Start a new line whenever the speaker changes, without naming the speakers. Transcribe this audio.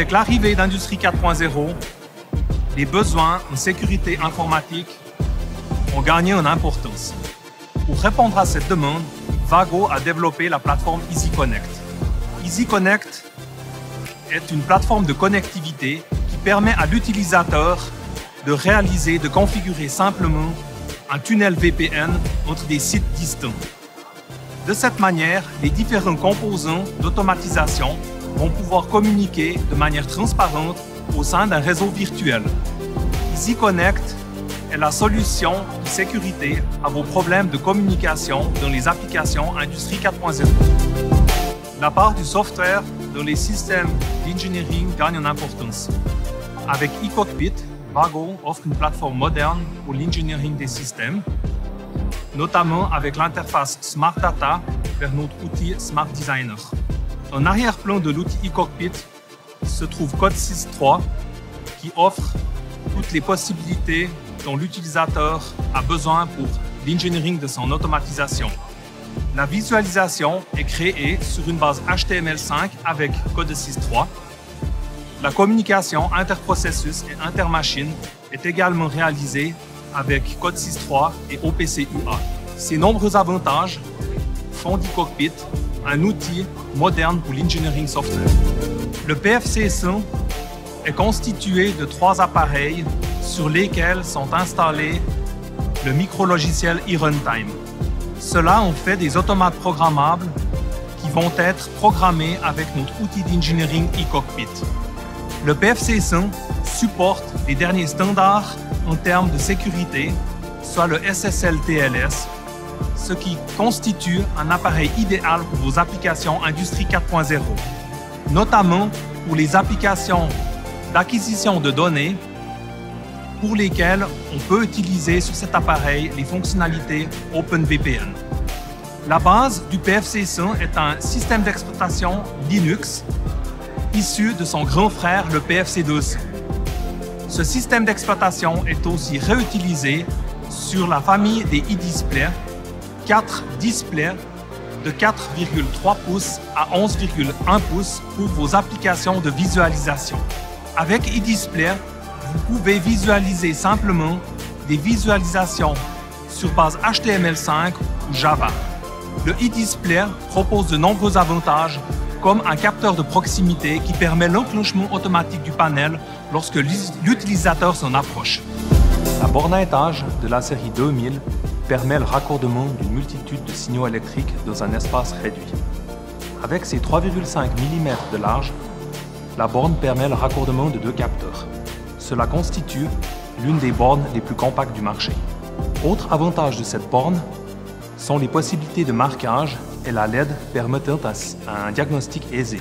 Avec l'arrivée d'Industrie 4.0, les besoins en sécurité informatique ont gagné en importance. Pour répondre à cette demande, Vago a développé la plateforme EasyConnect. EasyConnect est une plateforme de connectivité qui permet à l'utilisateur de réaliser, de configurer simplement un tunnel VPN entre des sites distants. De cette manière, les différents composants d'automatisation vont pouvoir communiquer de manière transparente au sein d'un réseau virtuel. EasyConnect est la solution de sécurité à vos problèmes de communication dans les applications Industrie 4.0. La part du software dans les systèmes d'engineering gagne en importance. Avec eCockpit, Vago offre une plateforme moderne pour l'engineering des systèmes, notamment avec l'interface Smart Data vers notre outil Smart Designer. En arrière-plan de l'outil eCockpit se trouve Code 6.3 qui offre toutes les possibilités dont l'utilisateur a besoin pour l'engineering de son automatisation. La visualisation est créée sur une base HTML5 avec Code 6.3. La communication interprocessus et intermachine est également réalisée avec Code 6.3 et OPC UA. Ces nombreux avantages cockpit un outil moderne pour l'engineering software. Le PFC100 est constitué de trois appareils sur lesquels sont installés le micro-logiciel eRuntime. Cela en fait des automates programmables qui vont être programmés avec notre outil d'engineering eCockpit. Le PFC 100 supporte les derniers standards en termes de sécurité, soit le SSL TLS, ce qui constitue un appareil idéal pour vos applications Industrie 4.0, notamment pour les applications d'acquisition de données pour lesquels on peut utiliser sur cet appareil les fonctionnalités OpenVPN. La base du PFC100 est un système d'exploitation Linux issu de son grand frère, le PFC200. Ce système d'exploitation est aussi réutilisé sur la famille des e-displays, 4 displays de 4,3 pouces à 11,1 pouces pour vos applications de visualisation. Avec e-display, vous pouvez visualiser simplement des visualisations sur base HTML5 ou Java. Le e-display propose de nombreux avantages comme un capteur de proximité qui permet l'enclenchement automatique du panel lorsque l'utilisateur s'en approche. La borne à étage de la série 2000 permet le raccordement d'une multitude de signaux électriques dans un espace réduit. Avec ses 3,5 mm de large, la borne permet le raccordement de deux capteurs. Cela constitue l'une des bornes les plus compactes du marché. Autre avantage de cette borne sont les possibilités de marquage et la LED permettant un, diagnostic aisé.